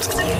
Podcast.